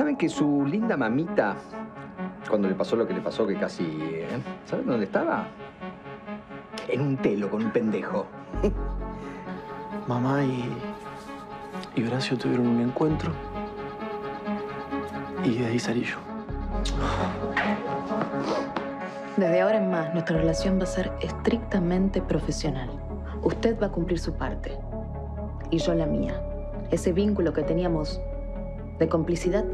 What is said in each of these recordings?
¿Saben que su linda mamita, cuando le pasó lo que le pasó, que casi... ¿eh? ¿Saben dónde estaba? En un telo con un pendejo. Mamá y, y Horacio tuvieron un encuentro. Y de ahí salí yo. Desde ahora en más, nuestra relación va a ser estrictamente profesional. Usted va a cumplir su parte y yo la mía. Ese vínculo que teníamos de complicidad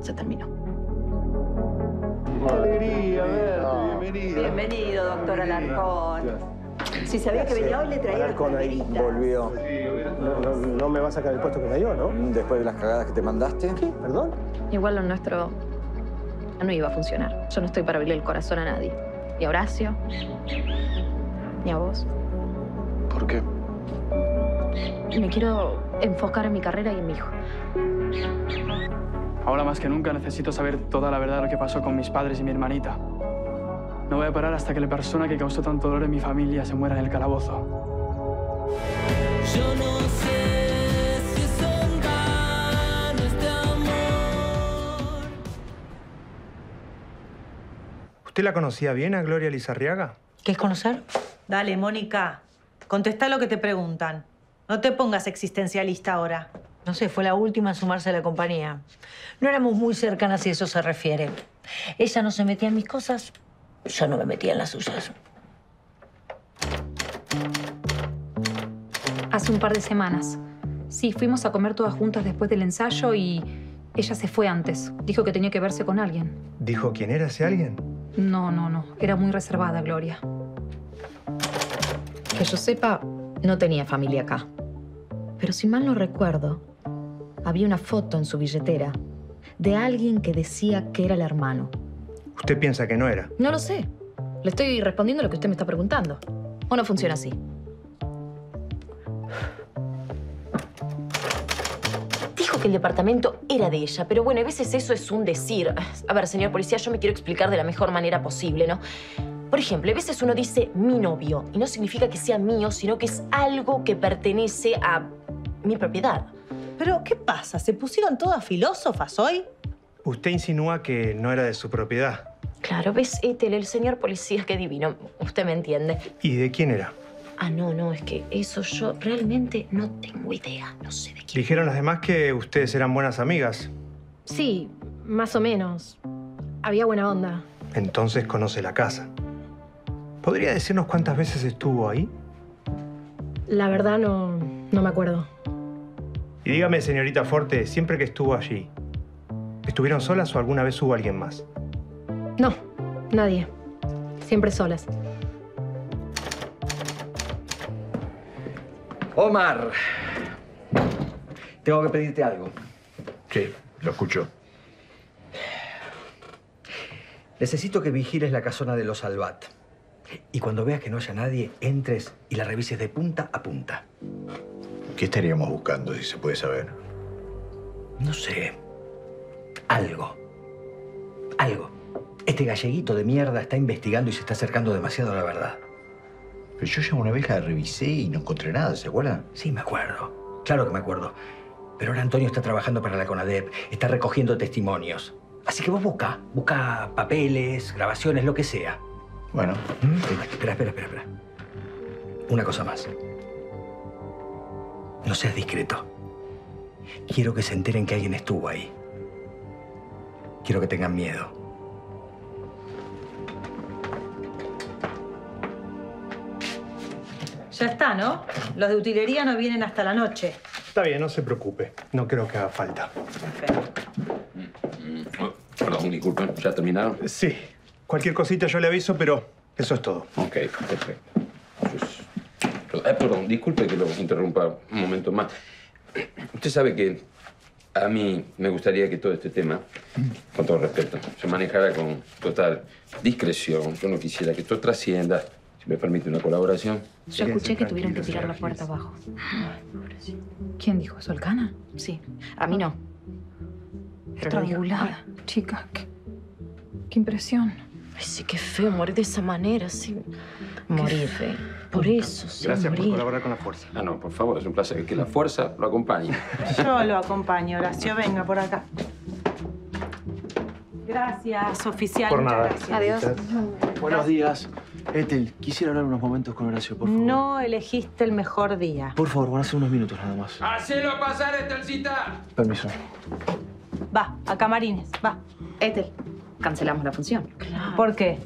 se terminó. alegría verte, bienvenido. Bienvenido, doctor Alarcón. Si sabía que venía hoy, le traía las Alarcón ahí volvió. No, no- no me va a sacar el puesto que me dio, ¿no? Después de las cagadas que te mandaste. ¿Qué? ¿Perdón? Igual lo nuestro no iba a funcionar. Yo no estoy para abrirle el corazón a nadie. Ni a Horacio, ni a vos. ¿Por qué? Me quiero enfocar en mi carrera y en mi hijo. Ahora más que nunca necesito saber toda la verdad de lo que pasó con mis padres y mi hermanita. No voy a parar hasta que la persona que causó tanto dolor en mi familia se muera en el calabozo. Yo no sé si este amor. ¿Usted la conocía bien a Gloria Lizarriaga? ¿Qué es conocer? Dale, Mónica. Contestá lo que te preguntan. No te pongas existencialista ahora. No sé, fue la última en sumarse a la compañía. No éramos muy cercanas si eso se refiere. Ella no se metía en mis cosas, yo no me metía en las suyas. Hace un par de semanas. Sí, fuimos a comer todas juntas después del ensayo y ella se fue antes. Dijo que tenía que verse con alguien. ¿Dijo quién era ese alguien? No, no, no. Era muy reservada, Gloria. Que yo sepa, no tenía familia acá. Pero si mal no recuerdo, había una foto en su billetera de alguien que decía que era el hermano. ¿Usted piensa que no era? No lo sé. Le estoy respondiendo lo que usted me está preguntando. ¿O no funciona así? Dijo que el departamento era de ella, pero bueno, a veces eso es un decir. A ver, señor policía, yo me quiero explicar de la mejor manera posible, ¿no? Por ejemplo, a veces uno dice mi novio y no significa que sea mío, sino que es algo que pertenece a mi propiedad. Pero, ¿qué pasa? ¿Se pusieron todas filósofas hoy? Usted insinúa que no era de su propiedad. Claro, ves, Ethel, el señor policía, qué divino. Usted me entiende. ¿Y de quién era? Ah, no, no, es que eso yo realmente no tengo idea. No sé de quién. Dijeron las demás que ustedes eran buenas amigas. Sí, más o menos. Había buena onda. Entonces conoce la casa. ¿Podría decirnos cuántas veces estuvo ahí? La verdad no, no me acuerdo. Y dígame, señorita Forte, siempre que estuvo allí, ¿estuvieron solas o alguna vez hubo alguien más? No, nadie. Siempre solas. Omar, tengo que pedirte algo. Sí, lo escucho. Necesito que vigiles la casona de los Albat. Y cuando veas que no haya nadie, entres y la revises de punta a punta. ¿Qué estaríamos buscando, si se puede saber? No sé. Algo. Algo. Este galleguito de mierda está investigando y se está acercando demasiado a la verdad. Pero yo ya una vez la revisé y no encontré nada, ¿se acuerdan? Sí, me acuerdo. Claro que me acuerdo. Pero ahora Antonio está trabajando para la CONADEP, está recogiendo testimonios. Así que vos busca, busca papeles, grabaciones, lo que sea. Bueno, Espera, espera, espera, espera. Una cosa más. No seas discreto. Quiero que se enteren que alguien estuvo ahí. Quiero que tengan miedo. Ya está, ¿no? Los de utilería no vienen hasta la noche. Está bien, no se preocupe. No creo que haga falta. Perdón, disculpen, ¿ya terminaron? Sí. Cualquier cosita yo le aviso, pero eso es todo. Ok, perfecto. Eh, perdón, disculpe que lo interrumpa un momento más. Usted sabe que a mí me gustaría que todo este tema, con todo respeto, se manejara con total discreción. Yo no quisiera que esto trascienda, si me permite una colaboración. Yo escuché que tuvieron que tirar la puerta abajo. ¿Quién dijo eso? ¿Alcana? Sí, a mí no. Estrangulada. Chica, qué, qué impresión. Ay, sí, qué feo morir de esa manera, sí. Morir. Por eso, sí, Gracias por colaborar con la fuerza. Ah, no, por favor, es un placer. Que la fuerza lo acompañe. Yo lo acompaño, Horacio. Venga por acá. Gracias, oficial. Por muchas nada. gracias. Adiós. Buenos días. Ethel, quisiera hablar unos momentos con Horacio, por favor. No elegiste el mejor día. Por favor, van a ser unos minutos nada más. ¡Hacelo pasar, Estelcita! Permiso. Va, a camarines, va. Ethel, cancelamos la función. ¿Por qué?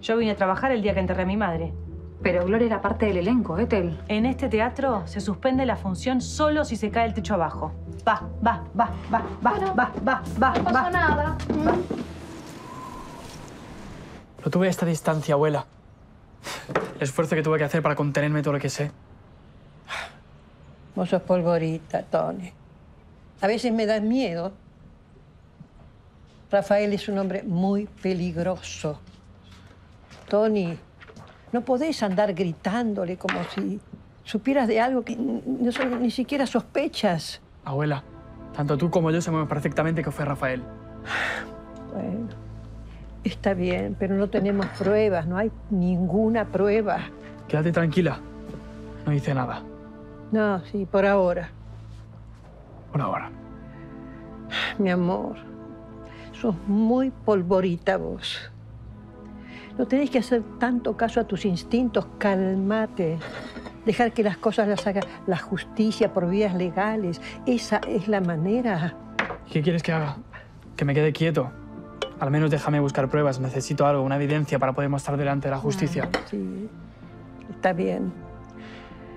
Yo vine a trabajar el día que enterré a mi madre. Pero Gloria era parte del elenco, Ethel. En este teatro se suspende la función solo si se cae el techo abajo. Va, va, va, va, va, va, va, va, No va. pasó nada. Lo tuve a esta distancia, abuela. El esfuerzo que tuve que hacer para contenerme todo lo que sé. Vos sos polvorita, Tony. A veces me das miedo. Rafael es un hombre muy peligroso. Tony, no podés andar gritándole como si supieras de algo que no son- ni siquiera sospechas. Abuela, tanto tú como yo sabemos perfectamente que fue Rafael. Bueno, está bien, pero no tenemos pruebas, no hay ninguna prueba. Quédate tranquila. No hice nada. No, sí, por ahora. Por ahora. Mi amor, sos muy polvorita vos. No tenés que hacer tanto caso a tus instintos, calmate. Dejar que las cosas las haga la justicia por vías legales. Esa es la manera. ¿Qué quieres que haga? Que me quede quieto. Al menos déjame buscar pruebas. Necesito algo, una evidencia para poder mostrar delante de la justicia. Sí, está bien.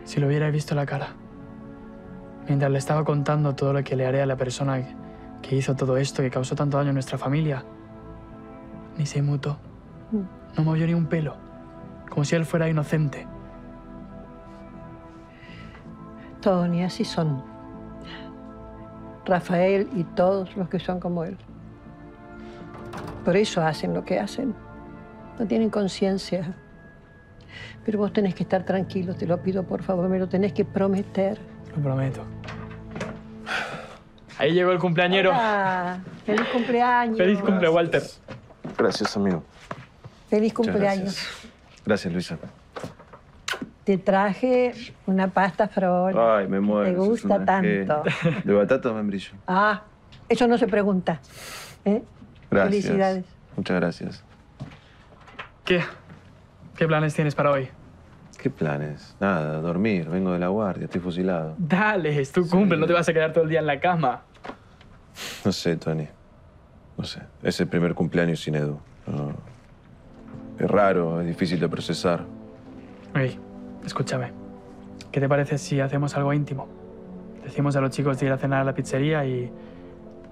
Si lo hubiera visto la cara. Mientras le estaba contando todo lo que le haré a la persona que- hizo todo esto, que causó tanto daño a nuestra familia, ni se inmutó. No movió ni un pelo. Como si él fuera inocente. Tony, así son. Rafael y todos los que son como él. Por eso hacen lo que hacen. No tienen conciencia. Pero vos tenés que estar tranquilo, te lo pido por favor, me lo tenés que prometer. Lo prometo. Ahí llegó el cumpleañero. Ah, feliz cumpleaños. Feliz cumple, Walter. Gracias, amigo. Feliz cumpleaños. Gracias. Gracias, Luisa. Te traje una pasta froll. Ay, me muero. Te gusta una tanto. ¿De batata o membrillo? Ah, eso no se pregunta. ¿eh? Gracias. Felicidades. Muchas gracias. ¿Qué? ¿Qué planes tienes para hoy? ¿Qué planes? Nada, dormir. Vengo de la guardia, estoy fusilado. Dale, es tu cumple, no te vas a quedar todo el día en la cama. No sé, Tony. No sé. Es el primer cumpleaños sin Edu. No. Es raro, es difícil de procesar. Ey, escúchame. ¿Qué te parece si hacemos algo íntimo? Decimos a los chicos de ir a cenar a la pizzería y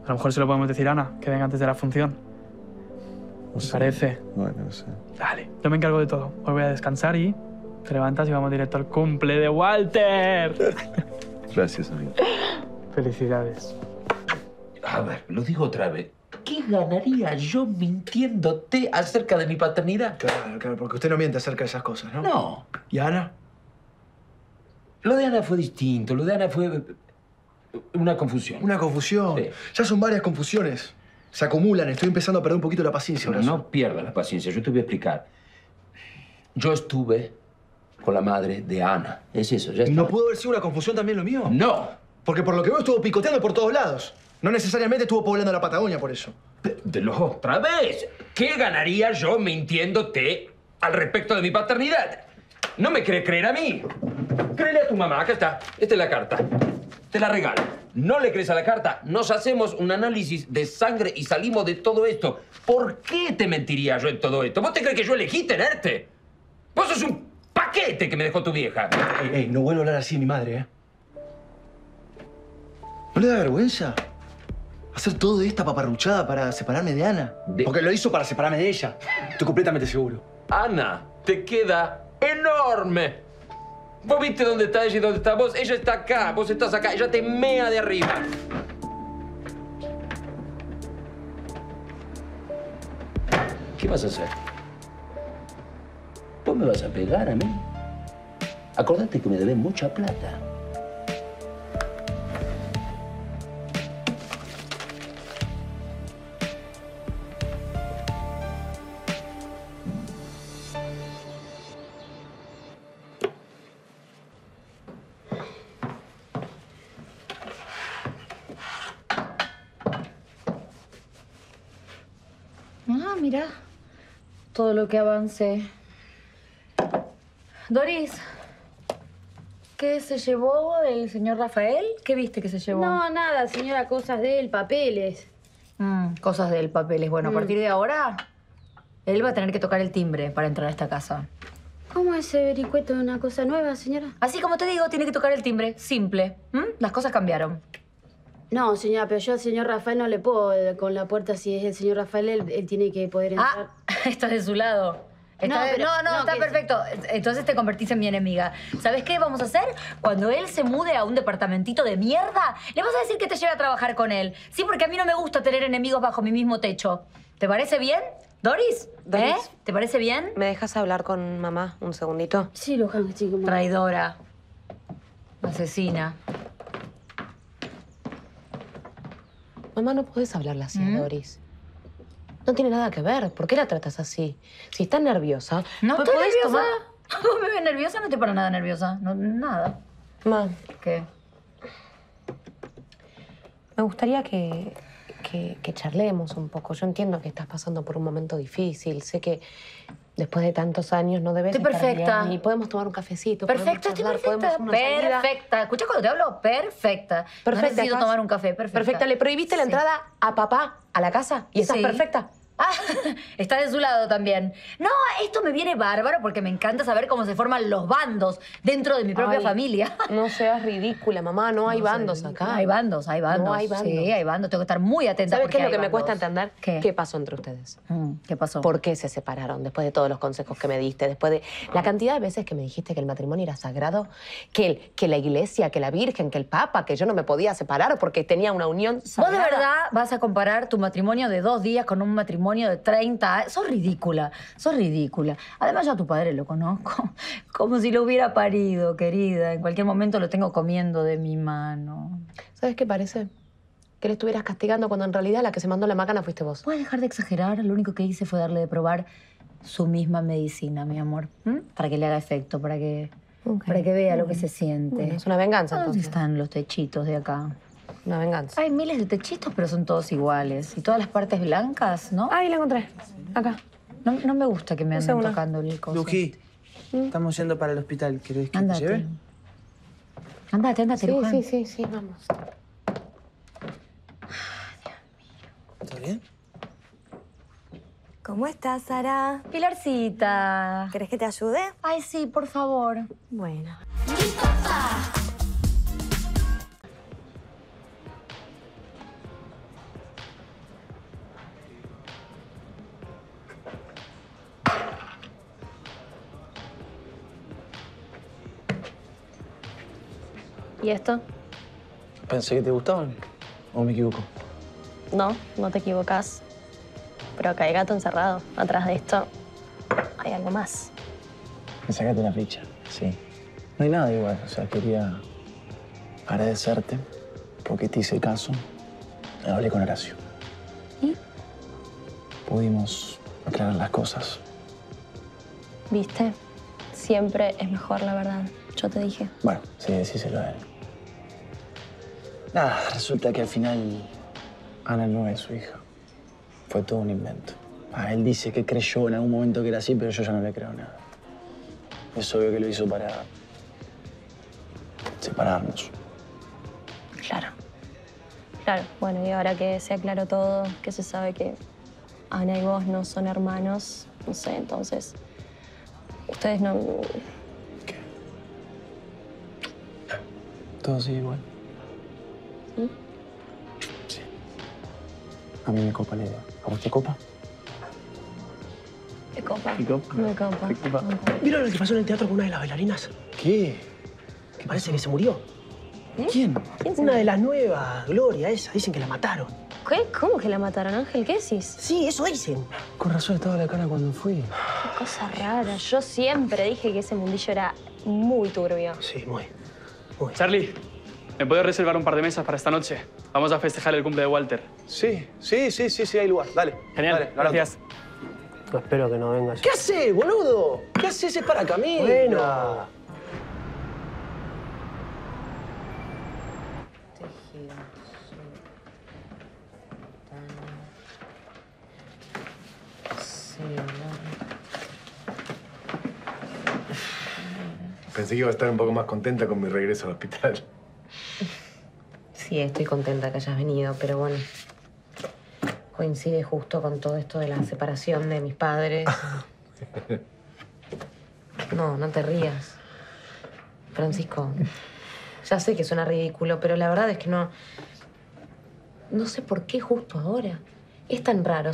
a lo mejor se lo podemos decir a Ana, que venga antes de la función. No ¿Te sé. parece? Bueno, no sé. Dale, yo me encargo de todo. Hoy voy a descansar y te levantas y vamos directo al cumple de Walter. Gracias, amigo. Felicidades. A ver, lo digo otra vez. ¿Qué ganaría yo mintiéndote acerca de mi paternidad? Claro, claro, porque usted no miente acerca de esas cosas, ¿no? No. ¿Y Ana? Lo de Ana fue distinto. Lo de Ana fue una confusión. Una confusión. Sí. Ya son varias confusiones. Se acumulan, estoy empezando a perder un poquito la paciencia. Pero no pierdas la paciencia, yo te voy a explicar. Yo estuve con la madre de Ana. Es eso, ya está. ¿No pudo haber sido una confusión también lo mío? No. Porque por lo que veo estuvo picoteando por todos lados. No necesariamente estuvo poblando la Patagonia por eso. De lo otra vez. ¿Qué ganaría yo mintiéndote al respecto de mi paternidad? ¿No me cree creer a mí? Créele a tu mamá, acá está. Esta es la carta. Te la regalo. No le crees a la carta. Nos hacemos un análisis de sangre y salimos de todo esto. ¿Por qué te mentiría yo en todo esto? ¿Vos te crees que yo elegí tenerte? Vos sos un paquete que me dejó tu vieja. Ey, ey, no vuelvo a hablar así de mi madre, ¿eh? ¿No le da vergüenza? ¿Hacer todo esta paparruchada para separarme de Ana? Porque lo hizo para separarme de ella. Estoy completamente seguro. Ana, te queda enorme. ¿Vos viste dónde está ella y dónde está vos? Ella está acá, vos estás acá, ella te mea de arriba. ¿Qué vas a hacer? ¿Vos me vas a pegar a mí? Acordate que me debes mucha plata. Todo lo que avancé. Doris, ¿qué se llevó el señor Rafael? ¿Qué viste que se llevó? No, nada, señora, cosas de él, papeles. Mm, cosas del papeles. Bueno, a Mm. partir de ahora, él va a tener que tocar el timbre para entrar a esta casa. ¿Cómo es ese vericueto de una cosa nueva, señora? Así como te digo, tiene que tocar el timbre. Simple. ¿m? Las cosas cambiaron. No, señora, pero yo al señor Rafael no le puedo eh, con la puerta. Si es el señor Rafael, él, él tiene que poder entrar. Estás de su lado. Está No, de- pero- no, no, no, está perfecto. Entonces te convertís en mi enemiga. ¿Sabes qué vamos a hacer? Cuando él se mude a un departamentito de mierda, le vas a decir que te lleve a trabajar con él. Sí, porque a mí no me gusta tener enemigos bajo mi mismo techo. ¿Te parece bien? ¿Doris? Doris. ¿Eh? ¿Te parece bien? ¿Me dejas hablar con mamá un segundito? Sí, Luján, como... Traidora. Asesina. Mamá, no puedes hablarla así, a ¿Mm? Doris. No tiene nada que ver. ¿Por qué la tratas así? Si estás nerviosa, No ¿me estoy podés nerviosa. tomar- ¿Vos me ves nerviosa? No estoy para nada nerviosa. No, nada. Ma, ¿Qué? me gustaría que, que, que charlemos un poco. Yo entiendo que estás pasando por un momento difícil. Sé que después de tantos años no debes Estoy estar perfecta. bien y podemos tomar un cafecito. Perfecta, estoy perfecta. Perfecta. Escucha cuando te hablo, perfecta. No Perfecta, necesito estás- tomar un café, perfecta. Perfecta. ¿Le prohibiste la Sí. entrada a papá a la casa? ¿Y estás Sí. perfecta? Ah, está de su lado también. No, esto me viene bárbaro porque me encanta saber cómo se forman los bandos dentro de mi propia Ay, familia. No seas ridícula, mamá. No hay No bandos acá. Hay bandos, hay bandos. No hay bandos. Sí, hay bandos. Tengo que estar muy atenta ¿Sabes qué es lo que me cuesta entender? ¿Qué? pasó entre ustedes? Mm, ¿Qué pasó? ¿Por qué se separaron? Después de todos los consejos que me diste, después de la cantidad de veces que me dijiste que el matrimonio era sagrado, que, el- que la iglesia, que la Virgen, que el Papa, que yo no me podía separar porque tenía una unión ¿Vos de sagrada. verdad vas a comparar tu matrimonio de dos días con un matrimonio de 30 años? Sos ridícula, sos ridícula. Además, yo a tu padre lo conozco. Como si lo hubiera parido, querida. En cualquier momento lo tengo comiendo de mi mano. ¿Sabes qué parece? Que le estuvieras castigando cuando en realidad la que se mandó la macana fuiste vos. ¿Puedes dejar de exagerar? Lo único que hice fue darle de probar su misma medicina, mi amor. ¿m? Para que le haga efecto, para que, para que vea lo que se siente. Bueno, es una venganza, ¿Dónde entonces. están los techitos de acá? Una venganza. Hay miles de techitos, pero son todos iguales. Y todas las partes blancas, ¿no? Ahí la encontré. Acá. No, no me gusta que me anden segunda. tocando el coso. Lují, ¿Mm? estamos yendo para el hospital. ¿Querés que Andate. te lleve? Andate, andate, Sí, Luján. sí, sí, sí, vamos. ¿Todo bien? ¿Cómo estás, Sara? Pilarcita. ¿Querés que te ayude? Ay, sí, por favor. Bueno. ¿Y esto? Pensé que te gustaban. ¿O me equivoco? No, no te equivocas. Pero acá hay gato encerrado. Atrás de esto hay algo más. Me sacaste la ficha, sí. No hay nada igual. O sea, quería agradecerte porque te hice caso. Hablé con Horacio. ¿Y? Pudimos aclarar las cosas. ¿Viste? Siempre es mejor la verdad. Yo te dije. Bueno, sí, decíselo a él. Nada, resulta que al final Ana no es su hija. Fue todo un invento. Ah, él dice que creyó en algún momento que era así, pero yo ya no le creo nada. Es obvio que lo hizo para separarnos. Claro. Claro. Bueno, y ahora que se aclaró todo, que se sabe que Ana y vos no son hermanos, no sé, entonces. Ustedes no. Todo sigue igual. ¿Sí? Sí. A mí me copa la idea. ¿A vos te copa? Me copa. ¿Te copa? Me copa. ¿Te copa? ¿Vieron lo que pasó en el teatro con una de las bailarinas? ¿Qué? Que parece que se murió. ¿Quién? Una de las nuevas, Gloria, esa. Dicen que la mataron. ¿Qué? ¿Cómo que la mataron, Ángel? ¿Qué decís? Sí, eso dicen. Con razón estaba la cara cuando fui. Qué cosa rara. Yo siempre dije que ese mundillo era muy turbio. Sí, muy. Charlie, ¿me puedes reservar un par de mesas para esta noche? Vamos a festejar el cumple de Walter. Sí, sí, sí, sí, sí, hay lugar. Dale. Genial, Dale, gracias. No, espero que no vengas. ¿Qué haces, boludo? ¿Qué haces? Es para Camila. Bueno. Pensé que iba a estar un poco más contenta con mi regreso al hospital. Sí, estoy contenta que hayas venido, pero bueno. Coincide justo con todo esto de la separación de mis padres. No, no te rías. Francisco, ya sé que suena ridículo, pero la verdad es que no. No sé por qué justo ahora. Es tan raro.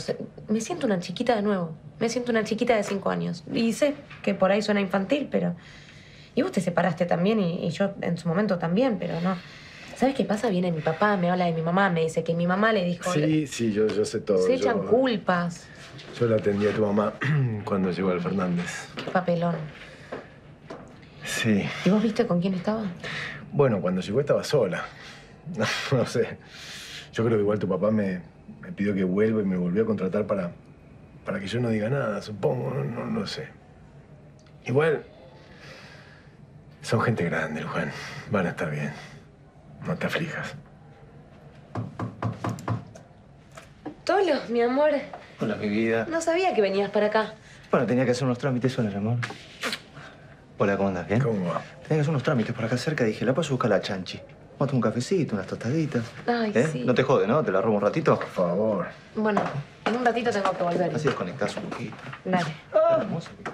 Me siento una chiquita de nuevo. Me siento una chiquita de cinco años. Y sé que por ahí suena infantil, pero. Y vos te separaste también, y, y yo en su momento también, pero no. ¿Sabes qué pasa? Viene mi papá, me habla de mi mamá, me dice que mi mamá le dijo. Sí, sí, yo, yo sé todo. Se echan culpas. yo la atendí a tu mamá cuando llegó el Fernández. Qué papelón. Sí. ¿Y vos viste con quién estaba? Bueno, cuando llegó estaba sola. No, no sé. Yo creo que igual tu papá me, me pidió que vuelva y me volvió a contratar para, para que yo no diga nada, supongo. No, no, no sé. Igual. Son gente grande, Luján. Van a estar bien. No te aflijas. Tolo, mi amor. Hola, mi vida. No sabía que venías para acá. Bueno, tenía que hacer unos trámites, hola, mi amor. Hola, ¿cómo andas? ¿Bien? ¿Cómo va? Tenía que hacer unos trámites por acá cerca. Dije, la paso a buscar a la chanchi. Vamos a tomar un cafecito, unas tostaditas. Ay, ¿Eh? sí. No te jode, ¿no? ¿Te la robo un ratito? Por favor. Bueno, en un ratito tengo que volver. Así desconectás un poquito. Dale.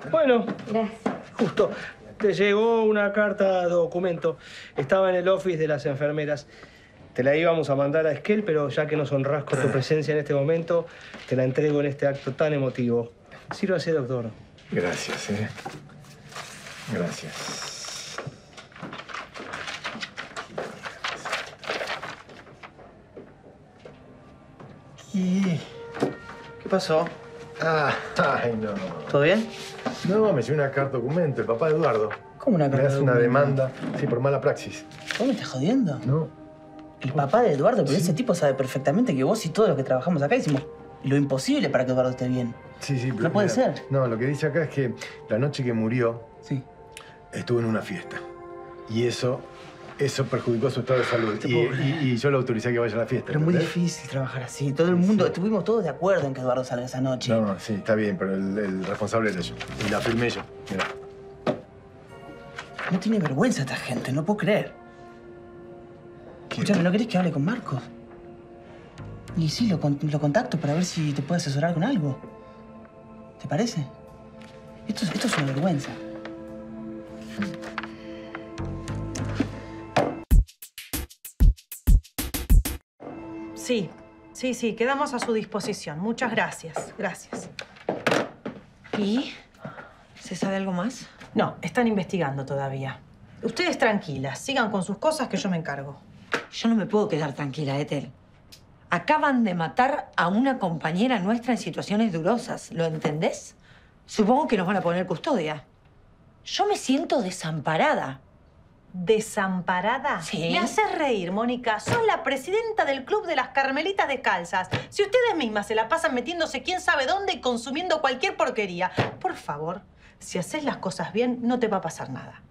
Bueno, Gracias. justo. Te llegó una carta de documento. Estaba en el office de las enfermeras. Te la íbamos a mandar a Esquel, pero ya que nos honrás con tu presencia en este momento, te la entrego en este acto tan emotivo. Sírvase, doctor. Gracias, ¿eh? Gracias. ¿Y qué pasó? Ah, ay, no. ¿Todo bien? No, me llegó una carta documento, el papá de Eduardo. ¿Cómo una Me carta hace una demanda, sí, por mala praxis. ¿Vos me estás jodiendo? No. El papá de Eduardo, pero ese tipo sabe perfectamente que vos y todos los que trabajamos acá hicimos lo imposible para que Eduardo esté bien. Sí, sí, No puede ser. No, lo que dice acá es que la noche que murió, estuvo en una fiesta. Y eso, eso perjudicó su estado de salud. Y, y- y yo lo autoricé a que vaya a la fiesta. Pero es muy difícil trabajar así. Todo el mundo, estuvimos todos de acuerdo en que Eduardo salga esa noche. No, sí, está bien, pero el, el responsable era yo. Y la firmé yo. Mira. No tiene vergüenza esta gente, no puedo creer. Escúchame, ¿no querés que hable con Marcos? Y sí, lo, con- lo contacto para ver si te puede asesorar con algo. ¿Te parece? Esto, es- esto es una vergüenza. Sí, sí, sí, quedamos a su disposición. Muchas gracias, gracias. ¿Y? ¿Se sabe algo más? No, están investigando todavía. Ustedes tranquilas, sigan con sus cosas que yo me encargo. Yo no me puedo quedar tranquila, Ethel. Acaban de matar a una compañera nuestra en situaciones durosas, ¿lo entendés? Supongo que nos van a poner custodia. Yo me siento desamparada. ¿Desamparada? Sí. Me haces reír, Mónica. Sos la presidenta del Club de las Carmelitas Descalzas. Si ustedes mismas se la pasan metiéndose quién sabe dónde y consumiendo cualquier porquería, por favor, si haces las cosas bien, no te va a pasar nada.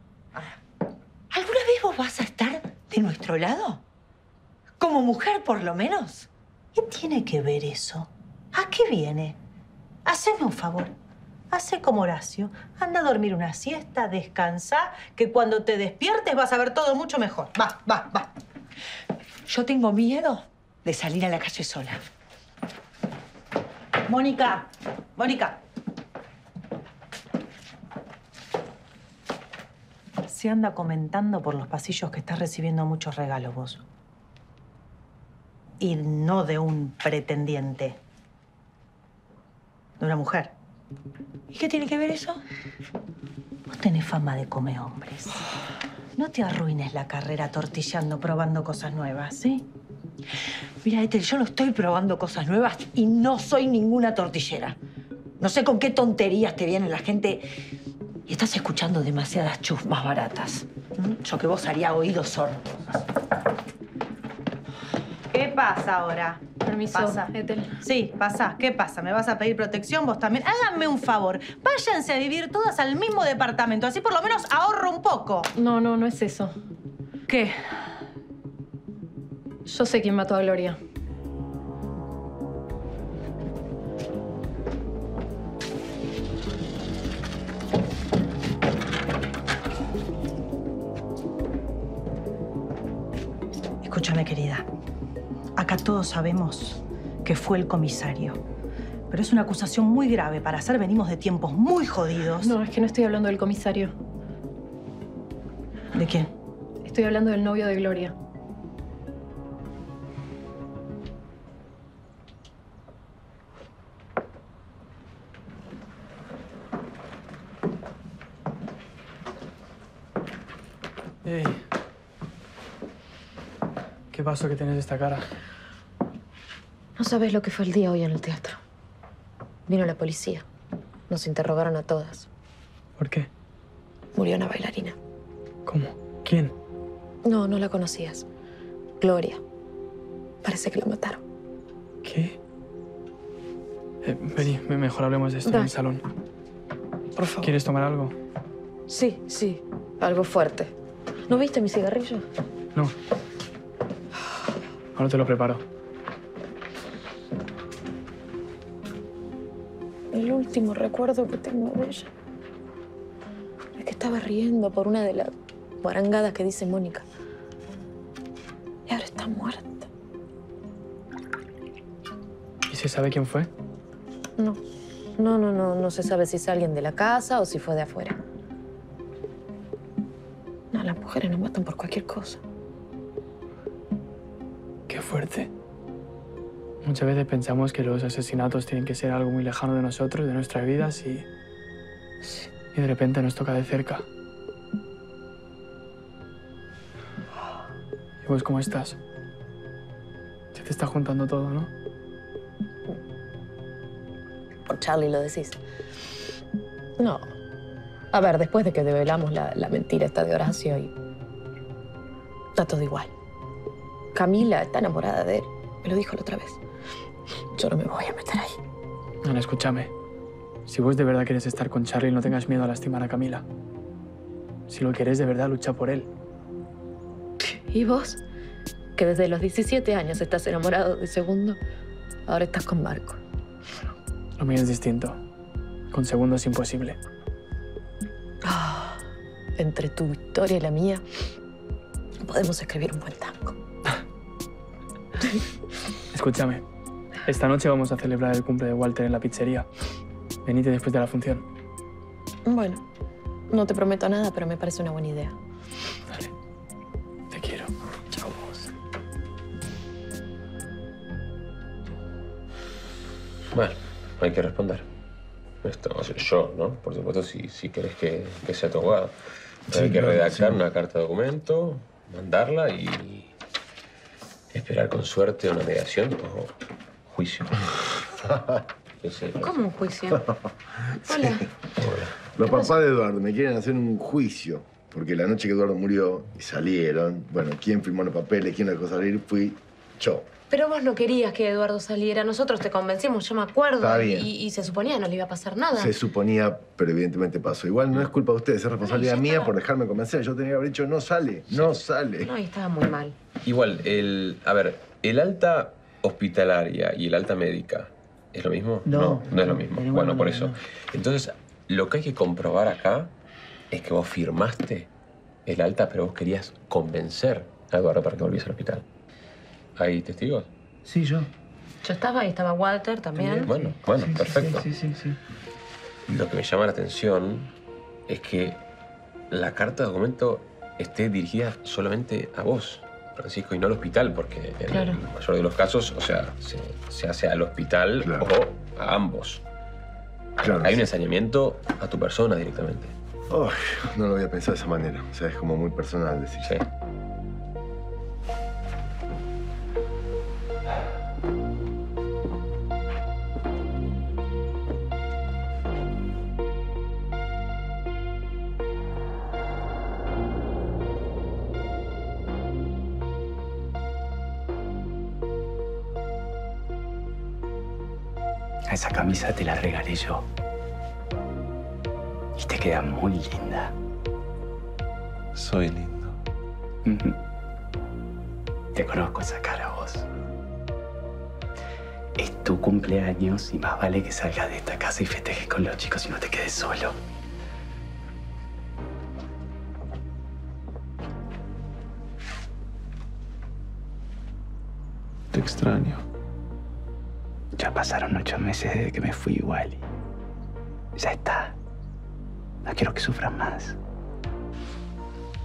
¿Alguna vez vos vas a estar de nuestro lado? Como mujer, por lo menos. ¿Qué tiene que ver eso? ¿A qué viene? Haceme un favor. Hace como Horacio. Anda a dormir una siesta, descansa, que cuando te despiertes vas a ver todo mucho mejor. Va, va, va. Yo tengo miedo de salir a la calle sola. Mónica, Mónica. Se anda comentando por los pasillos que estás recibiendo muchos regalos vos. Y no de un pretendiente. De una mujer. ¿Y qué tiene que ver eso? Vos tenés fama de come hombres. No te arruines la carrera tortillando, probando cosas nuevas, ¿sí? Mira, Ethel, yo no estoy probando cosas nuevas y no soy ninguna tortillera. No sé con qué tonterías te viene la gente y estás escuchando demasiadas chusmas baratas. ¿Mm? Yo que vos haría oídos sordos pasa ahora? Permiso, pasa. Sí, pasa. ¿Qué pasa? ¿Me vas a pedir protección vos también? Háganme un favor. Váyanse a vivir todas al mismo departamento. Así por lo menos ahorro un poco. No, no, no es eso. ¿Qué? Yo sé quién mató a Gloria. Escúchame, querida. Acá todos sabemos que fue el comisario. Pero es una acusación muy grave. Para hacer venimos de tiempos muy jodidos. No, es que no estoy hablando del comisario. ¿De quién? Estoy hablando del novio de Gloria. Ey. ¿Qué pasó que tienes esta cara? No sabes lo que fue el día hoy en el teatro. Vino la policía. Nos interrogaron a todas. ¿Por qué? Murió una bailarina. ¿Cómo? ¿Quién? No, no la conocías. Gloria. Parece que la mataron. ¿Qué? Eh, vení, me- mejor hablemos de esto en el salón. Por favor. ¿Quieres tomar algo? Sí, sí. Algo fuerte. ¿No viste mi cigarrillo? No. Ahora te lo preparo. El último recuerdo que tengo de ella es que estaba riendo por una de las guarangadas que dice Mónica. Y ahora está muerta. ¿Y se sabe quién fue? No, no, no, no. No se sabe si es alguien de la casa o si fue de afuera. No, las mujeres nos matan por cualquier cosa. Qué fuerte. Muchas veces pensamos que los asesinatos tienen que ser algo muy lejano de nosotros, de nuestras vidas, y. Y de repente nos toca de cerca. ¿Y vos cómo estás? Se te está juntando todo, ¿no? Por Charlie lo decís. No. A ver, después de que develamos la, la mentira esta de Horacio y... Está todo igual. Camila está enamorada de él. Me lo dijo la otra vez. Yo no me voy a meter ahí. Ana, escúchame. Si vos de verdad quieres estar con Charlie, no tengas miedo a lastimar a Camila. Si lo quieres de verdad, lucha por él. ¿Y vos? Que desde los 17 años estás enamorado de segundo. Ahora estás con Marco. Lo mío es distinto. Con segundo es imposible. Ah, entre tu historia y la mía, podemos escribir un buen tango. Escúchame. Esta noche vamos a celebrar el cumple de Walter en la pizzería. Venite después de la función. Bueno, no te prometo nada, pero me parece una buena idea. Te quiero. Chao, vos. Bueno, hay que responder. Esto, o sea, yo, ¿no? Por supuesto, si, si querés que, que sea tu abogado. Sí, hay que claro, redactar sí. una carta de documento, mandarla y esperar con suerte una mediación o juicio. ¿Cómo un juicio? Hola. Los papás de Eduardo me quieren hacer un juicio. Porque la noche que Eduardo murió y salieron, bueno, ¿quién firmó los papeles? ¿Quién dejó salir? Fui yo. Pero vos no querías que Eduardo saliera. Nosotros te convencimos, yo me acuerdo. Está bien. Y, y se suponía que no le iba a pasar nada. Se suponía, pero evidentemente pasó. Igual no es culpa de ustedes, es responsabilidad mía por dejarme convencer. Yo tenía que haber dicho, no sale, no sale. No, y estaba muy mal. Igual, el. A ver, el alta hospitalaria y el alta médica, ¿es lo mismo? No. No, es lo mismo. Bueno, por eso. Entonces, lo que hay que comprobar acá es que vos firmaste el alta, pero vos querías convencer a Eduardo para que volviese al hospital. ¿Hay testigos? Sí, yo. Yo estaba y estaba Walter también. Bueno, bueno, perfecto. Sí, sí, sí. Lo que me llama la atención es que la carta de documento esté dirigida solamente a vos, Francisco, y no al hospital, porque en Claro. el mayor de los casos, o sea, se, se hace al hospital o a ambos. Hay un ensañamiento a tu persona directamente. Ay, no lo había pensado de esa manera. O sea, es como muy personal decir. Sí. Esa camisa te la regalé yo. Y te queda muy linda. Soy lindo. Te conozco esa cara vos. Es tu cumpleaños y más vale que salgas de esta casa y festejes con los chicos y no te quedes solo. Te extraño. Pasaron ocho meses desde que me fui, Wally. Ya está. No quiero que sufras más.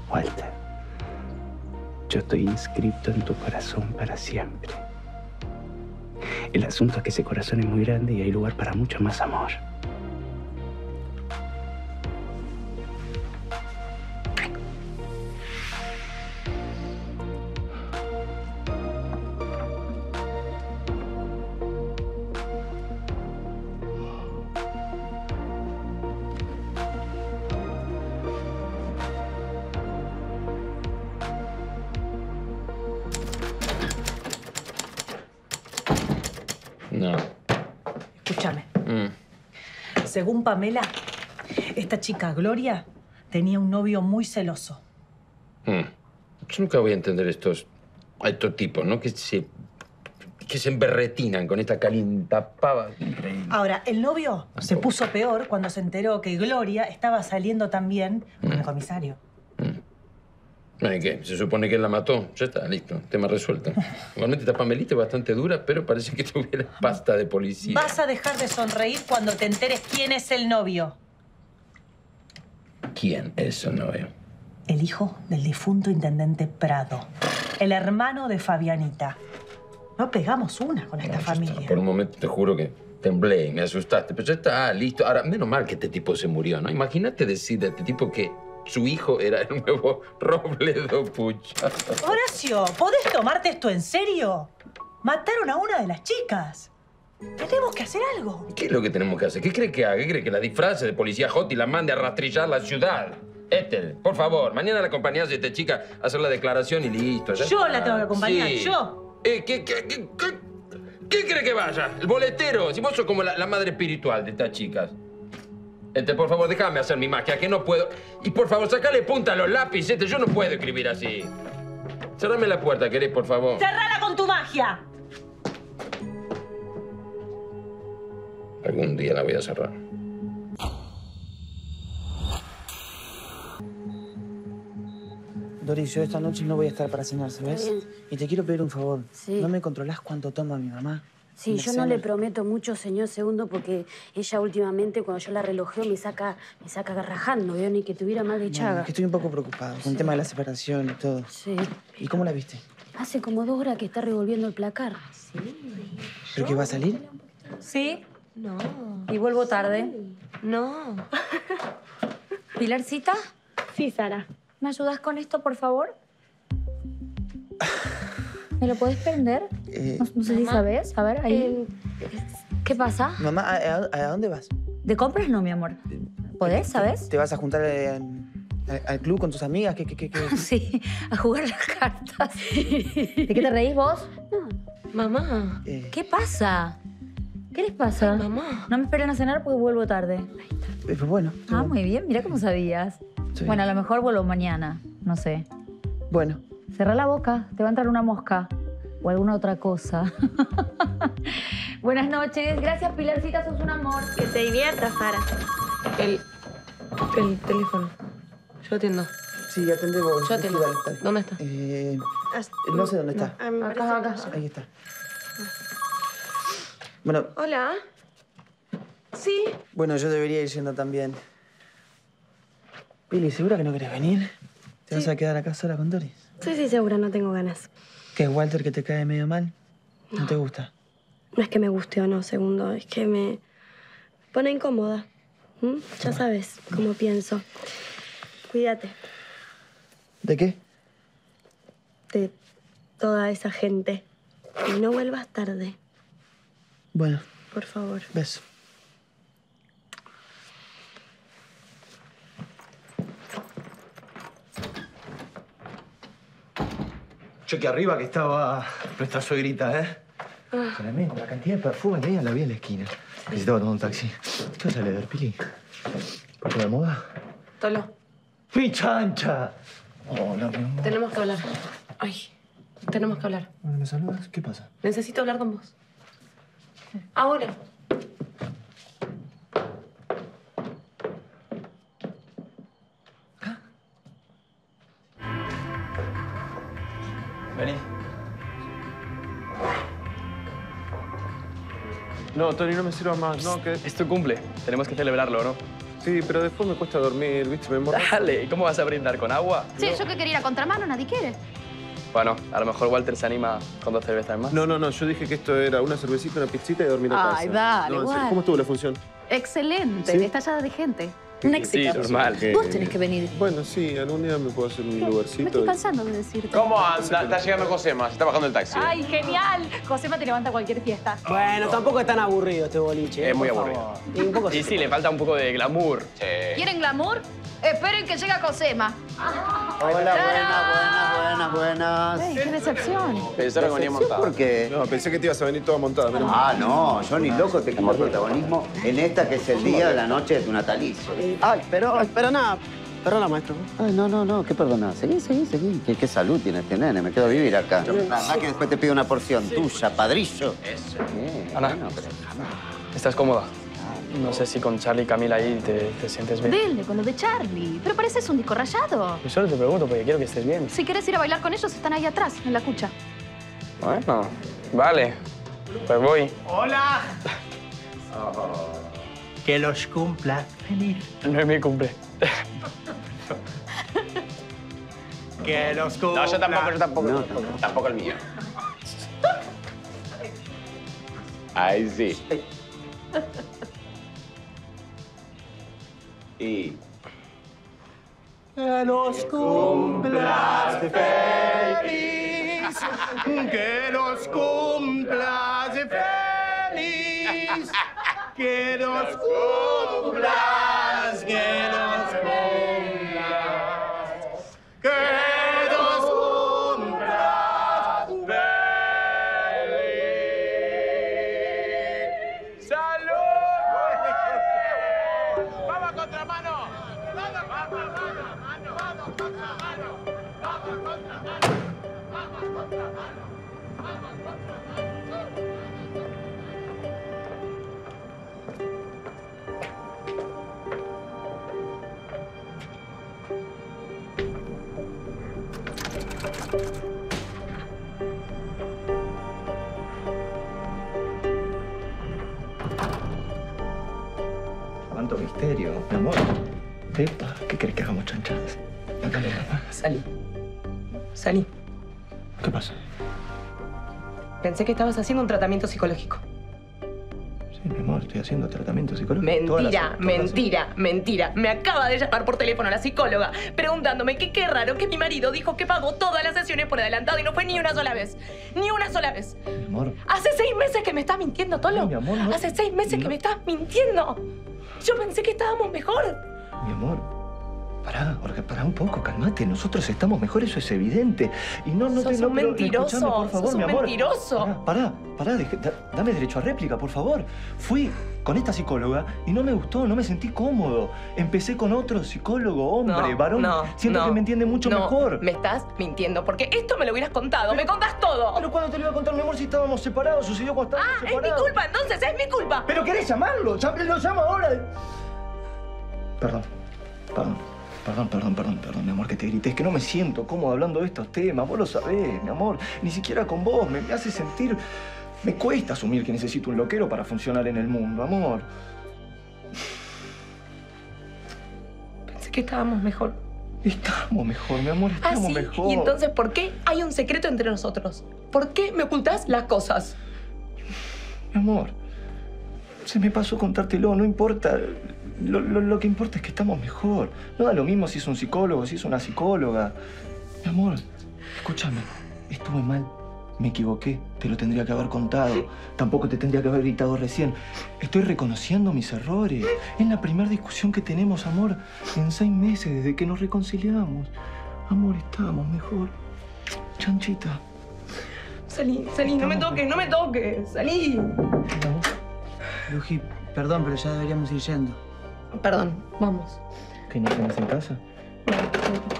Walter, yo estoy inscrito en tu corazón para siempre. El asunto es que ese corazón es muy grande y hay lugar para mucho más amor. No. Escúchame. Mm. Según Pamela, esta chica Gloria tenía un novio muy celoso. Mm. Yo nunca voy a entender estos, estos tipos, ¿no? Que se, que se emberretinan con esta calienta pava. Ahora, el novio se puso peor cuando se enteró que Gloria estaba saliendo también con el comisario. Ay, ¿Qué? Se supone que él la mató. Ya está, listo. Tema resuelto. Igualmente esta Pamelita es bastante dura, pero parece que tuviera pasta de policía. Vas a dejar de sonreír cuando te enteres quién es el novio. ¿Quién es su novio? El hijo del difunto intendente Prado. El hermano de Fabianita. No pegamos una con esta familia. Por un momento te juro que temblé y me asustaste. Pero ya está, listo. Ahora, menos mal que este tipo se murió, ¿no? Imagínate decir de este tipo que su hijo era el nuevo Robledo Pucha. Horacio, ¿podés tomarte esto en serio? Mataron a una de las chicas. Tenemos que hacer algo. ¿Qué es lo que tenemos que hacer? ¿Qué cree que haga? ¿Qué cree que la disfrace de policía hot y la mande a rastrillar la ciudad? Ethel, por favor, mañana la acompañás de esta chica a hacer la declaración y listo. ya Yo la tengo que acompañar, Sí. yo. Eh, ¿qué, qué, qué, qué- qué cree que vaya? El boletero. Si vos sos como la, la madre espiritual de estas chicas. Este, por favor, déjame hacer mi magia, que no puedo. Y por favor, sacale punta a los lápices. Este, yo no puedo escribir así. Cerrame la puerta, querés, por favor. ¡Cerrala con tu magia! Algún día la voy a cerrar. Doris, yo esta noche no voy a estar para cenar, ¿sabes? Y te quiero pedir un favor. Sí. ¿No me controlás cuánto toma mi mamá? Sí, yo no le prometo mucho, señor Segundo, porque ella últimamente, cuando yo la relojeo, me saca, me saca rajando, ¿vio? Ni que tuviera mal de Bueno, chaga. que estoy un poco preocupado con el tema de la separación y todo. Sí. ¿Y cómo la viste? Hace como dos horas que está revolviendo el placar. ¿Pero que va a salir? Sí. No. Y vuelvo tarde. No. ¿Pilarcita? Sí, Sara. ¿Me ayudas con esto, por favor? ¿Me lo puedes prender? Eh, No, no sé si sabes. A ver, ahí. ¿Qué pasa? Mamá, ¿a, a- a dónde vas? ¿De compras no, mi amor? ¿Podés, sabes? ¿Te vas a juntar eh, al, al club con tus amigas? ¿Qué, qué, qué, qué? Sí, a jugar las cartas. ¿De qué te reís vos? Mamá. ¿Qué pasa? ¿Qué les pasa? mamá. No me esperen a cenar porque vuelvo tarde. Eh, pues bueno. Ah, muy bien. Mira cómo sabías. Sí. Bueno, a lo mejor vuelvo mañana. No sé. Bueno. Cerra la boca. Te va a entrar una mosca. O alguna otra cosa. Buenas noches. Gracias, Pilarcita. Sos un amor. Que te diviertas, Sara. El, el teléfono. Yo atiendo. Sí, atende vos. Yo atiendo. Dale, dale. ¿Dónde está? Eh, no sé dónde está. Acá, acá. Ahí está. Bueno, Hola. Sí. bueno, yo debería ir yendo también. Pili, ¿segura que no querés venir? ¿Te vas a quedar acá sola con Doris? Sí, sí, segura, no tengo ganas. ¿Qué, Walter, que te cae medio mal? ¿No, te gusta? No es que me guste o no, segundo, es que me pone incómoda. ¿Mm? Ya sabes cómo pienso. Cuídate ¿De qué? de toda esa gente. Y no vuelvas tarde, Bueno, por favor. beso. Cheque arriba que estaba nuestra suegrita, ¿eh? Tremendo, la cantidad de perfume que ella la vi en la esquina. Necesitaba tomar un taxi. ¿Qué vas a leer, Pili? ¿Parte de moda? Tolo, ¡Mi chancha! Hola, mi amor. tenemos que hablar. Ay, tenemos que hablar. Bueno, ¿Me saludas? ¿Qué pasa? Necesito hablar con vos. Ahora. No, Tony, no me sirva más. No, que... Es tu cumple. Tenemos que celebrarlo, ¿no? Sí, pero después me cuesta dormir, ¿viste? Me emborracho. Dale, ¿y cómo vas a brindar? ¿Con agua? Sí, yo que quería ir a contramano, nadie quiere. Bueno, a lo mejor Walter se anima con dos cervezas más. No, no, no. Yo dije que esto era una cervecita, una pizzita y dormir a casa. Ay, dale, No, en serio. ¿Cómo estuvo la función? Excelente, ¿Sí? estallada de gente. Un éxito. normal. Vos tenés que venir. Bueno, sí, algún día me puedo hacer un Me lugarcito. estoy y- cansando de decirte. ¿Cómo anda? Está llegando Josema, se está bajando el taxi. Ay, genial. Josema te levanta cualquier fiesta. Bueno, tampoco es tan aburrido este boliche. ¿eh? Es muy Por aburrido. favor. Y un poco Y sí, le falta un poco de glamour. ¿Quieren glamour? Esperen que llega Josema. Hola, buenas, buenas, buenas, Ey, buenas. qué decepción. Pensaron que venía montada. ¿Por qué? No, pensé que te ibas a venir toda montada. Ah, no, yo ni loco te quito protagonismo en esta que es el día de la noche de tu natalicio. Ay, pero, pero nada, perdona, maestro. Ay, no, no, no, ¿qué perdona? Seguí, seguí, seguí. ¿Qué, qué salud tiene este nene? Me quedo a vivir acá. Nada que después te pido una porción tuya, padrillo. Eso. Ana, ¿estás cómoda? No sé si con Charlie y Camila ahí te, te sientes bien. Dile con lo de Charlie. Pero pareces un disco rayado. Yo solo te pregunto porque quiero que estés bien. Si quieres ir a bailar con ellos, están ahí atrás, en la cucha. Bueno, vale. Pues voy. ¡Hola! Que los cumpla feliz. No es mi cumple. Que los cumpla. No, yo tampoco, yo tampoco. tampoco el mío. Ahí sí. Y. Que los cumplas feliz. Que los cumplas feliz. Que los cumplas, que misterio, mi amor. Epa, ¿qué crees que hagamos chanchadas? Acá. Salí. Salí. ¿Qué pasa? Pensé que estabas haciendo un tratamiento psicológico. Sí, mi amor, estoy haciendo tratamiento psicológico. Las- Mentira, las- mentira, mentira. Me acaba de llamar por teléfono la psicóloga preguntándome que qué raro que mi marido dijo que pagó todas las sesiones por adelantado y no fue ni una sola vez. Ni una sola vez. Mi amor, Hace seis meses que me estás mintiendo, Tolo. mi amor, no- Hace seis meses que me estás mintiendo. Yo pensé que estábamos mejor. mi amor. Pará, Jorge, pará un poco, calmate. Nosotros estamos mejor, eso es evidente. Y no, no Sos te un mentiroso, escuchame, por favor, sos mi un amor. mentiroso. Pará, pará, pará, deje- da- dame derecho a réplica, por favor. Fui con esta psicóloga y no me gustó, no me sentí cómodo. Empecé con otro psicólogo, hombre, No, varón. no, Siento no, que me entiende mucho no, mejor. Me estás mintiendo, porque esto me lo hubieras contado. ¡Me contás todo! Pero cuando te lo iba a contar, mi amor, si estábamos separados, sucedió cuando estábamos Ah, es mi separados. culpa, entonces, es mi culpa. ¿Pero querés llamarlo? Lo llamo ahora. Perdón, perdón, perdón, perdón, perdón, perdón, mi amor, que te grité. Es que no me siento cómodo hablando de estos temas. Vos lo sabés, mi amor. Ni siquiera con vos. Me, me hace sentir... Me cuesta asumir que necesito un loquero para funcionar en el mundo, amor. Pensé que estábamos mejor. Estamos mejor, mi amor, Ah, estamos sí. mejor. Y entonces, ¿por qué hay un secreto entre nosotros? ¿Por qué me ocultás las cosas? Mi amor, se me pasó contártelo, no importa. Lo, lo- lo que importa es que estamos mejor. No da lo mismo si es un psicólogo, si es una psicóloga. Mi amor, escúchame, estuve mal. Me equivoqué, te lo tendría que haber contado. Tampoco te tendría que haber gritado recién. Estoy reconociendo mis errores. Es la primera discusión que tenemos, amor, en seis meses desde que nos reconciliamos. Amor, estamos mejor. Chanchita. Salí, salí, no me toques, no me toques. Salí. Luji, perdón, pero ya deberíamos ir yendo. Perdón, vamos. ¿Que no tenés en casa?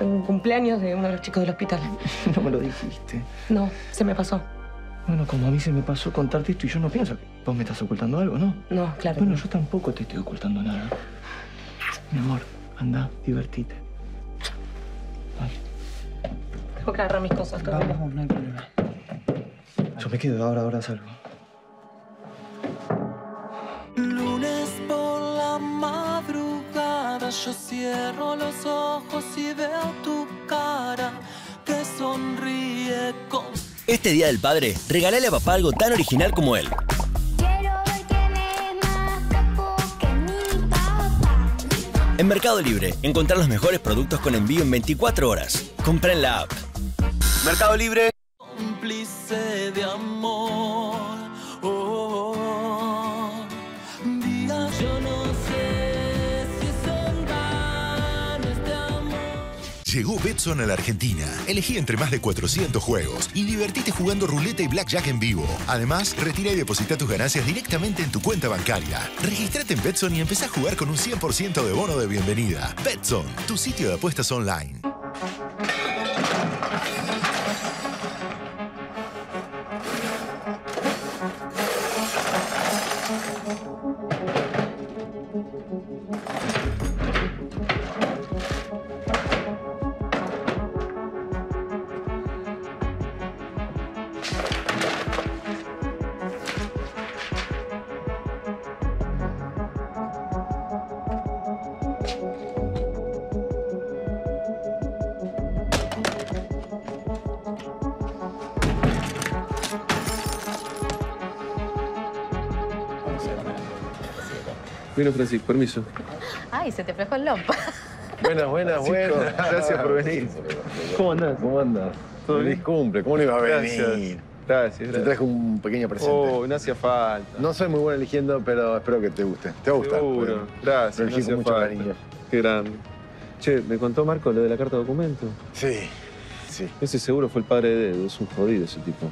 Un cumpleaños de uno de los chicos del hospital. No me lo dijiste. No, se me pasó. Bueno, como a mí se me pasó contarte esto y yo no pienso que vos me estás ocultando algo, ¿no? No, claro. Bueno, yo tampoco te estoy ocultando nada. Mi amor, anda, divertite. Tengo que agarrar mis cosas todavía. Vamos, no hay problema. Yo me quedo, ahora, ahora salgo. Yo cierro los ojos y veo tu cara que sonríe con... Este Día del Padre, regálale a papá algo tan original como él. En Mercado Libre, encontrar los mejores productos con envío en 24 horas. Compra en la app. Mercado Libre. Betson a la Argentina. Elegí entre más de 400 juegos y divertite jugando ruleta y blackjack en vivo. Además, retira y deposita tus ganancias directamente en tu cuenta bancaria. Registrate en Betson y empezá a jugar con un 100% de bono de bienvenida. Betson, tu sitio de apuestas online. Bueno, Francisco, permiso. Ay, se te fue el lompa. Buenas, buenas, buenas. gracias por venir. ¿Cómo andás? ¿Cómo andas? ¿Todo bien? cumple. ¿Cómo no iba a venir? Gracias. Gracias, Te traje un pequeño presente. Oh, no hacía falta. No soy muy bueno eligiendo, pero espero que te guste. Te va a gustar. Seguro. Gracias, Lo no elegí con mucho falta. cariño. Qué grande. Che, ¿me contó Marco lo de la carta de documento? Sí, sí. Ese seguro fue el padre de Edu, es un jodido ese tipo.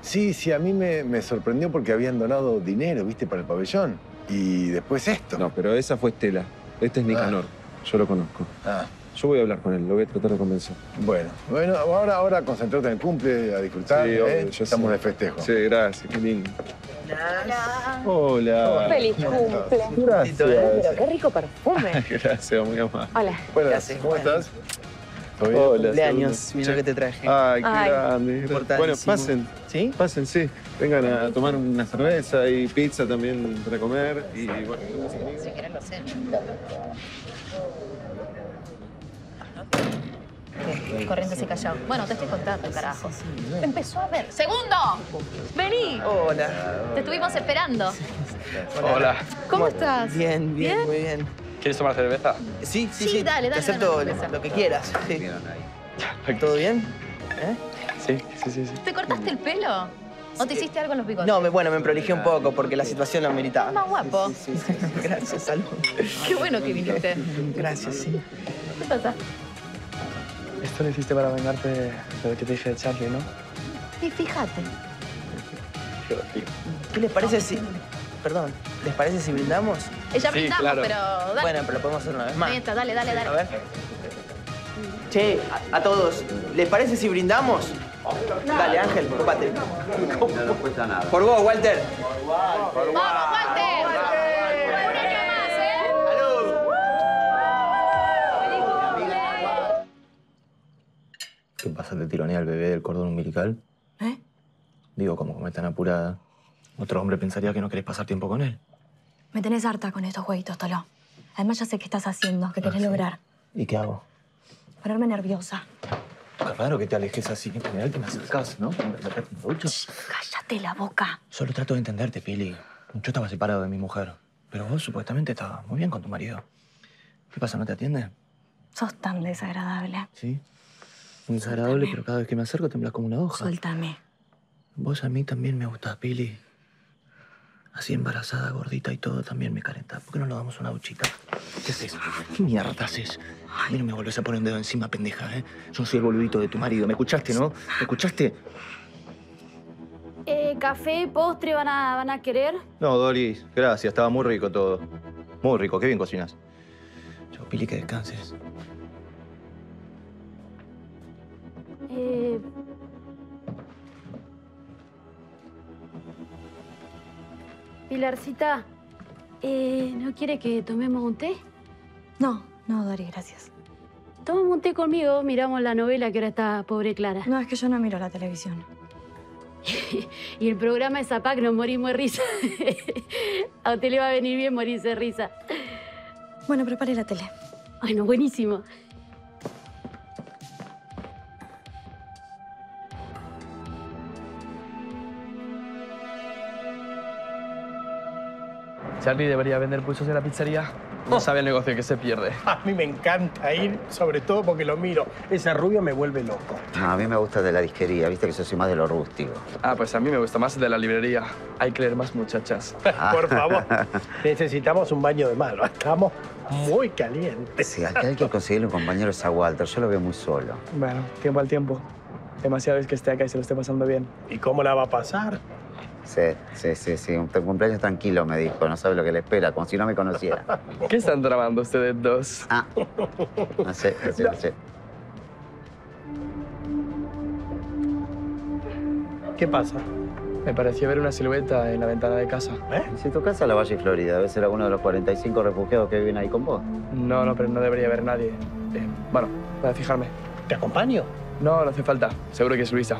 Sí, sí, a mí me, me sorprendió porque habían donado dinero, ¿viste? Para el pabellón. Y después esto. No, pero esa fue Estela. Este es Nicanor. Yo lo conozco. Ah. Yo voy a hablar con él, lo voy a tratar de convencer. Bueno, bueno, ahora, ahora concentrate en el cumple, a disfrutar. Sí, ¿eh? yo Estamos sé. de festejo. Sí, gracias, qué lindo. Hola. Feliz cumple. Gracias. Pero qué rico perfume. Gracias, muy amable. Hola. Buenas, ¿cómo estás? Hola. Cumpleaños, segundo. mira lo que te traje. Ay, qué Ay. grande. Bueno, pasen. ¿Sí? Pasen, sí. Vengan a tomar una cerveza y pizza también para comer. Y bueno, Si querés lo sé. Corriente y callado. Bueno, te estoy contando, carajo. Empezó a ver. ¡Segundo! ¡Vení! Hola. Te estuvimos esperando. Hola. ¿Cómo estás? Bien, bien, ¿Bien? muy bien. ¿Quieres tomar cerveza? Sí, sí, Sí, sí. dale, dale, Te acepto dale, lo, que quieras. Sí. ¿Todo bien? ¿Eh? Sí, sí, sí, sí. ¿Te cortaste el pelo? ¿O te hiciste algo en los bigotes? No, me, bueno, me prolijé un poco porque la situación lo ameritaba. Más guapo. Sí, sí, sí. Gracias, salud. Qué bueno que viniste. Gracias, sí. ¿Qué pasa? Esto lo hiciste para vengarte de lo que te dije de Charlie, ¿no? Y fíjate. ¿Qué les parece si... Perdón, ¿les parece si brindamos? Ella brindamos, pero dale. Bueno, pero lo podemos hacer una vez más. Mientras, dale, dale, dale. A ver. Che, a, a todos, ¿les parece si brindamos? Dale, Ángel, cópate. No cuesta nada. Por vos, Walter. ¡Vamos, Walter! Un año más, ¿eh? ¿Qué pasa? ¿Te tironea al bebé del cordón umbilical? ¿Eh? Digo, como como es tan apurada, otro hombre pensaría que no querés pasar tiempo con él. Me tenés harta con estos jueguitos, Tolo. Además ya sé qué estás haciendo, qué querés ¿sí? lograr. ¿Y qué hago? Ponerme nerviosa. Qué raro que te alejes así. En general te me acercás, ¿no? Ducho. Cállate la boca. Solo trato de entenderte, Pili. Yo estaba separado de mi mujer. Pero vos supuestamente estabas muy bien con tu marido. ¿Qué pasa? ¿No te atiende? Sos tan desagradable. Sí. Muy desagradable, pero cada vez que me acerco temblas como una hoja. Suéltame. Vos a mí también me gustás, Pili. Así embarazada, gordita y todo también me calenta. ¿Por qué no nos damos una duchita? ¿Qué haces? ¿Qué mierda haces? A mí no me volvés a poner un dedo encima, pendeja, ¿eh? Yo soy el boludito de tu marido. ¿Me escuchaste, no? ¿Me escuchaste? Eh, ¿Café, postre van a, van a querer? No, Doris, gracias. Estaba muy rico todo. Muy rico. Qué bien cocinas. Chao, Pili, que descanses. Eh... Pilarcita, eh, ¿no quiere que tomemos un té? No, no, Dori, gracias. Tomamos un té conmigo, miramos la novela que ahora está Pobre Clara. No, es que yo no miro la televisión. y el programa es APAC, nos morimos de risa. a usted le va a venir bien morirse de risa. Bueno, prepare la tele. Ay, no, buenísimo. Charlie debería vender pulsos en la pizzería. No sabe el negocio que se pierde. A mí me encanta ir, sobre todo porque lo miro. Ese rubio me vuelve loco. No, a mí me gusta de la disquería, viste que yo soy más de lo rústico. Ah, pues a mí me gusta más el de la librería. Hay que leer más muchachas. Por favor, necesitamos un baño de malo. Estamos muy calientes. Sí, que hay que conseguirle un compañero es a Walter. Yo lo veo muy solo. Bueno, tiempo al tiempo. Demasiado es que esté acá y se lo esté pasando bien. ¿Y cómo la va a pasar? Sí, sí, sí, sí. Un cumpleaños tranquilo, me dijo. No sabe lo que le espera, como si no me conociera. ¿Qué están tramando ustedes dos? Ah, no sé, no sé, no sé. ¿Qué pasa? Me pareció ver una silueta en la ventana de casa. ¿Eh? ¿Y si tu casa es la Valle Florida? ¿Debe ser alguno de los 45 refugiados que viven ahí con vos? No, no, pero no debería haber nadie. Eh, bueno, voy a fijarme. ¿Te acompaño? No, no hace falta. Seguro que es Luisa.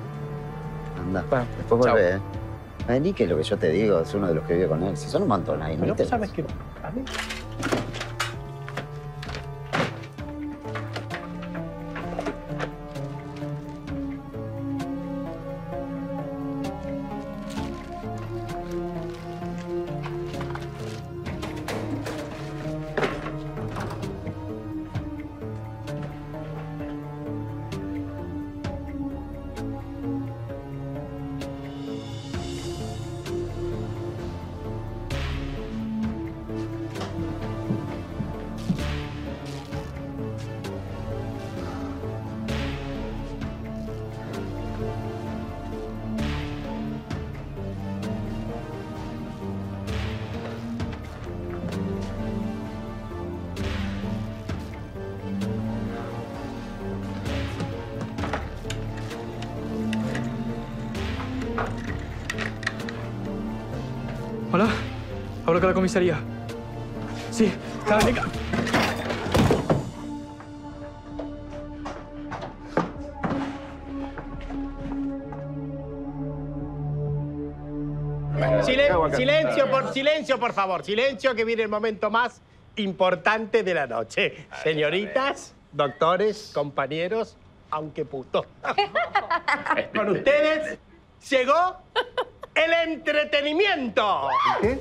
Anda, Bueno, después chao. volvé, ¿eh? Vení, que lo que yo te digo es uno de los que vive con él. Si son un montón ahí, ¿no? Sabes que a mí comisaría. Sí, está venga. Silen- silencio, por, silencio, por favor. Silencio, que viene el momento más importante de la noche. Señoritas, doctores, compañeros, aunque puto. Con ustedes llegó el entretenimiento. ¿Qué?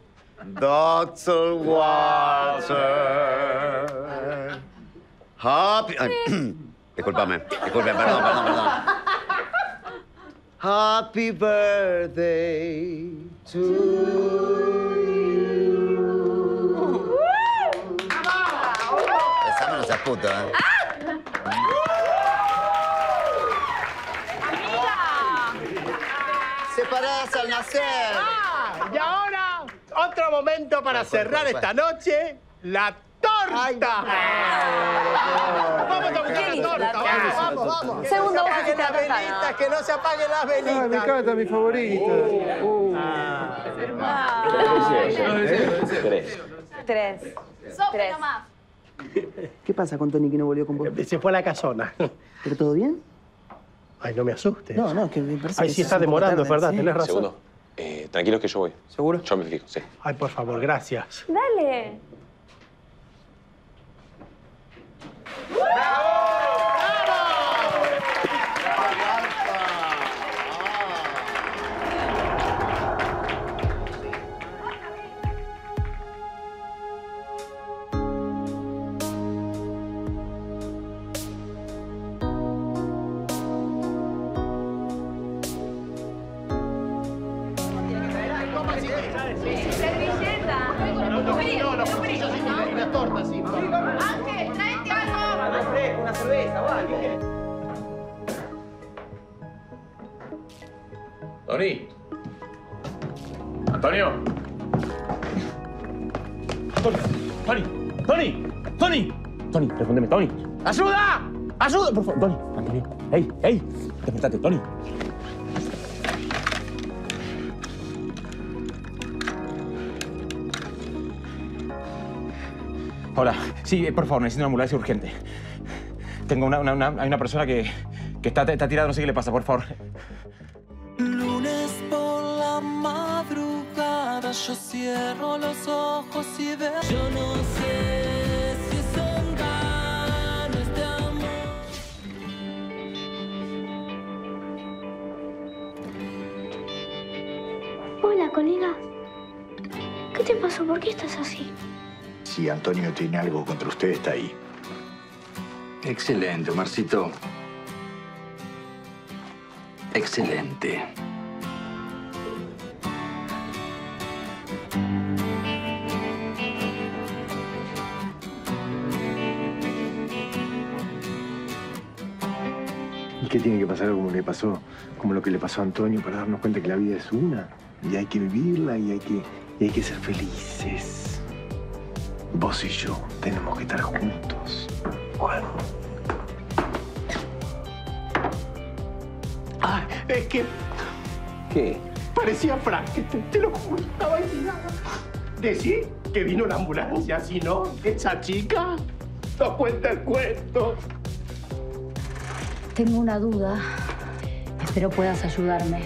Dr. Walter. Happy. Ay, discúlpame, discúlpame, perdón, perdón, perdón. Happy birthday to you. Esa no puto, ¿eh? Separadas al nacer. Ah, y ahora, otro momento para cerrar esta noche, la torta. Vamos a buscar la torta. Vamos, vamos, vamos. Segundo, que no se apaguen las velitas, que no se apaguen las Ah, me velitas. encanta, mi favorita. Tres. Tres. nomás. ¿Qué pasa con Tony que no volvió con vos? Se fue a la casona. ¿Pero todo bien? Ay, no me asustes. No, no, que me parece Ay, que sí es está demorando, tarde, es verdad, sí. tenés razón. Segundo. Eh, tranquilos que yo voy. ¿Seguro? Yo me fijo, sí. Ay, por favor, gracias. Dale. Servilleta. Antonio. Tony, Tony, Tony, Tony, respóndeme, Tony. ¡Ayuda! ¡Ayuda! Por favor, Tony, Antonio. ¡Ey, ey! Despertate, Tony. Hola, sí, eh, por favor, necesito una ambulancia urgente. Tengo una, una, una- hay una persona que, que está, está tirada, no sé qué le pasa, por favor. Yo cierro los ojos y veo. Yo no sé si son ganas de amor. Hola, colega. ¿Qué te pasó? ¿Por qué estás así? Si Antonio tiene algo contra usted, está ahí. Excelente, Marcito. Excelente. Qué tiene que pasar algo como le pasó, como lo que le pasó a Antonio para darnos cuenta que la vida es una? Y hay que vivirla y hay que, y hay que ser felices. Vos y yo tenemos que estar juntos. Bueno. Ay, es que ¿Qué? parecía Frank, te, te lo juro, estaba. Decir que vino la ambulancia, si no, esa chica no cuenta el cuento. Tengo una duda. Espero puedas ayudarme.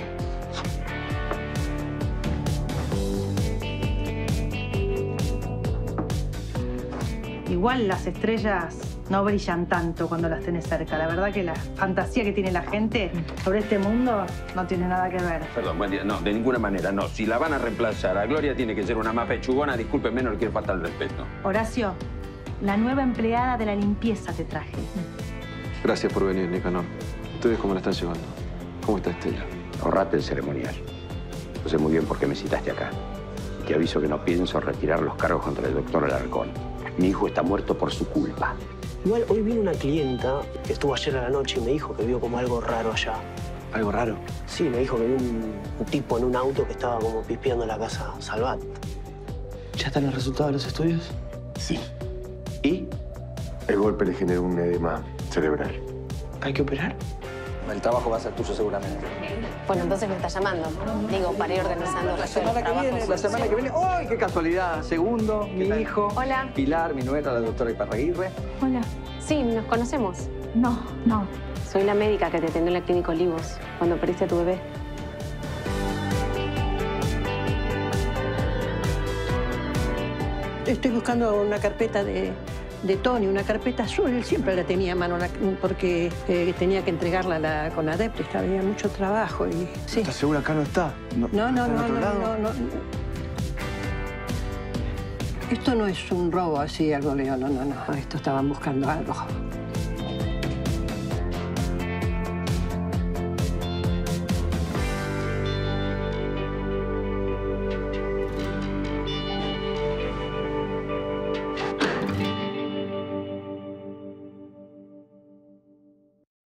Igual las estrellas no brillan tanto cuando las tenés cerca. La verdad que la fantasía que tiene la gente sobre este mundo no tiene nada que ver. Perdón, buen día. No, de ninguna manera, no. Si la van a reemplazar a Gloria tiene que ser una más pechugona, discúlpenme, no le quiero faltar el respeto. Horacio, la nueva empleada de la limpieza te traje. Gracias por venir, Nicanor. ¿Ustedes cómo la están llevando? ¿Cómo está Estela? Ahorrate el ceremonial. Yo sé muy bien por qué me citaste acá. Y te aviso que no pienso retirar los cargos contra el doctor Alarcón. Mi hijo está muerto por su culpa. Igual hoy vino una clienta que estuvo ayer a la noche y me dijo que vio como algo raro allá. ¿Algo raro? Sí, me dijo que vio un, un tipo en un auto que estaba como pispiando en la casa Salvat. ¿Ya están los resultados de los estudios? Sí. ¿Y? El golpe le generó un edema cerebral. ¿Hay que operar? El trabajo va a ser tuyo seguramente. Bueno, entonces me está llamando. Digo, para ir organizando La semana que viene, la semana que viene. ¡Ay, qué casualidad! Segundo, mi hijo. Hola. Pilar, mi nuera, la doctora Iparraguirre. Hola. Sí, nos conocemos. No, no. Soy la médica que te atendió en la clínica Olivos cuando perdiste a tu bebé. Estoy buscando una carpeta de, de Tony, una carpeta azul. Él siempre la tenía a mano porque eh, tenía que entregarla la Conadep. Estaba había mucho trabajo y sí. ¿Estás segura acá no está? No, no, ¿Está en no, no, lado? no, no. Esto no es un robo así, algo leo, no, no, no. Esto estaban buscando algo.